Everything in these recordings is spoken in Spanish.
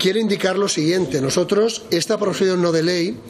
quiero indicar lo siguiente. Nosotros esta proposición no de ley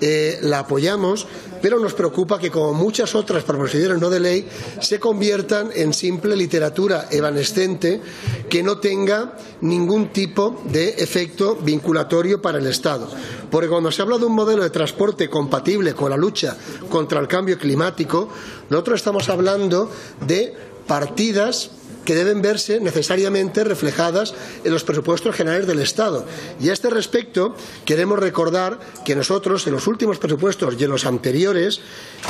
eh, la apoyamos, pero nos preocupa que, como muchas otras proposiciones no de ley, se conviertan en simple literatura evanescente que no tenga ningún tipo de efecto vinculatorio para el Estado. Porque cuando se habla de un modelo de transporte compatible con la lucha contra el cambio climático, nosotros estamos hablando de partidas que deben verse necesariamente reflejadas en los presupuestos generales del Estado. Y a este respecto queremos recordar que nosotros en los últimos presupuestos y en los anteriores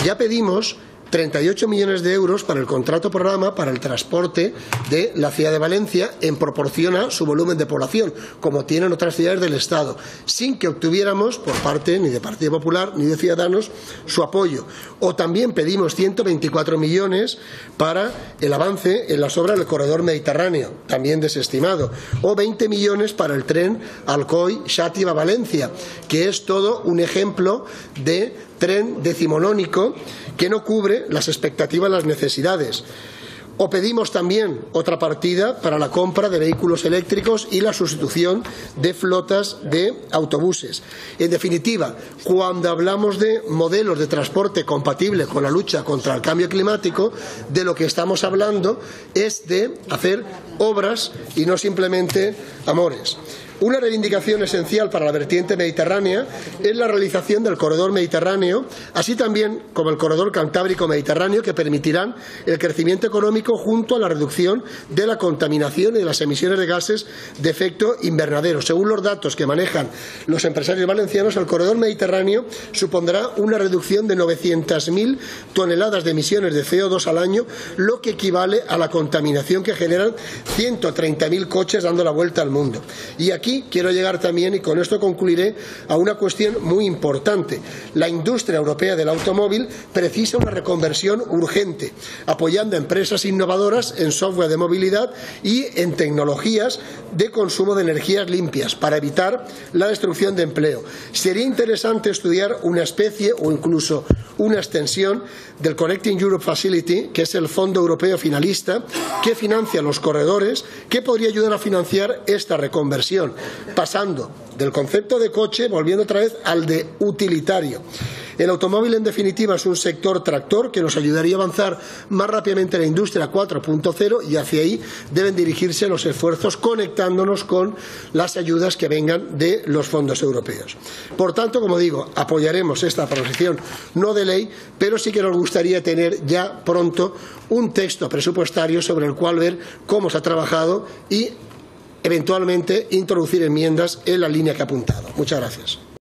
ya pedimos 38 millones de euros para el contrato programa para el transporte de la ciudad de Valencia en proporción a su volumen de población, como tienen otras ciudades del Estado, sin que obtuviéramos por parte ni de Partido Popular ni de Ciudadanos su apoyo. O también pedimos 124 millones para el avance en las obras del corredor mediterráneo, también desestimado, o 20 millones para el tren Alcoy Xàtiva Valencia, que es todo un ejemplo de tren decimonónico que no cubre las expectativas, las necesidades. O pedimos también otra partida para la compra de vehículos eléctricos y la sustitución de flotas de autobuses. En definitiva, cuando hablamos de modelos de transporte compatibles con la lucha contra el cambio climático, de lo que estamos hablando es de hacer obras y no simplemente amores. Una reivindicación esencial para la vertiente mediterránea es la realización del corredor mediterráneo, así también como el corredor cantábrico-mediterráneo, que permitirán el crecimiento económico junto a la reducción de la contaminación y de las emisiones de gases de efecto invernadero. Según los datos que manejan los empresarios valencianos, el corredor mediterráneo supondrá una reducción de 900.000 toneladas de emisiones de CO2 al año, lo que equivale a la contaminación que generan 130.000 coches dando la vuelta al mundo. Y aquí aquí quiero llegar también, y con esto concluiré, a una cuestión muy importante. La industria europea del automóvil precisa una reconversión urgente, apoyando a empresas innovadoras en software de movilidad y en tecnologías de consumo de energías limpias para evitar la destrucción de empleo. Sería interesante estudiar una especie o incluso una extensión del Connecting Europe Facility, que es el fondo europeo finalista que financia los corredores, que podría ayudar a financiar esta reconversión pasando del concepto de coche, volviendo otra vez al de utilitario. El automóvil, en definitiva, es un sector tractor que nos ayudaría a avanzar más rápidamente en la industria 4.0 y hacia ahí deben dirigirse los esfuerzos conectándonos con las ayudas que vengan de los fondos europeos. Por tanto, como digo, apoyaremos esta proposición no de ley, pero sí que nos gustaría tener ya pronto un texto presupuestario sobre el cual ver cómo se ha trabajado y eventualmente introducir enmiendas en la línea que ha apuntado. Muchas gracias.